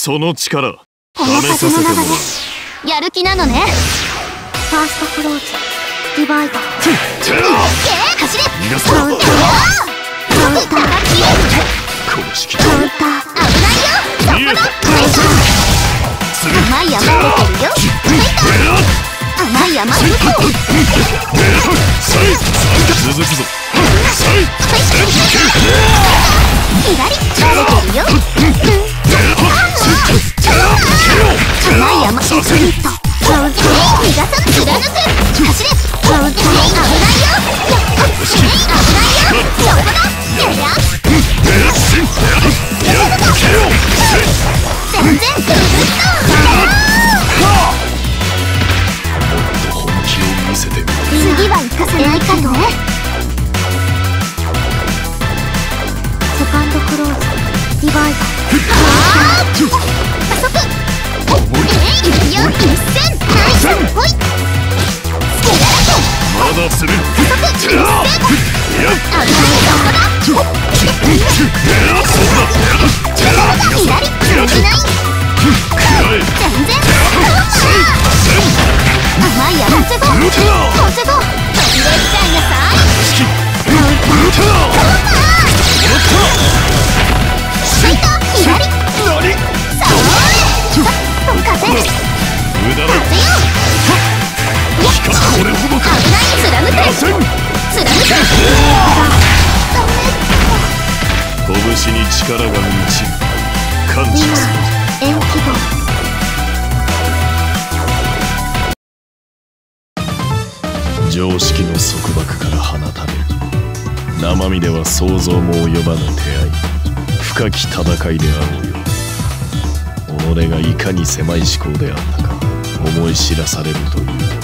その力この風の流れやる気なのね。ファーストクローズディバイダーけ走れカウンターカウンターこの式カウンター危ないよそこ甘い山出てるよ甘い山出てるさい続くぞ左バレてるよ甘い山させるカウンター逃がさず貫く走れ危ないよ危ないよそこ。だやや全然ググッ本気を見せて次は行かせないかとねセカンドクローズディバイダあー加速まだする。加速一戦やっ危ないそこだ貫く螺旋貫く拳に力が満ちる。感謝する。ー延期号常識の束縛から放たれ生身では想像も及ばぬ手合い深き戦いであろうよ己がいかに狭い思考であったか思い知らされる。という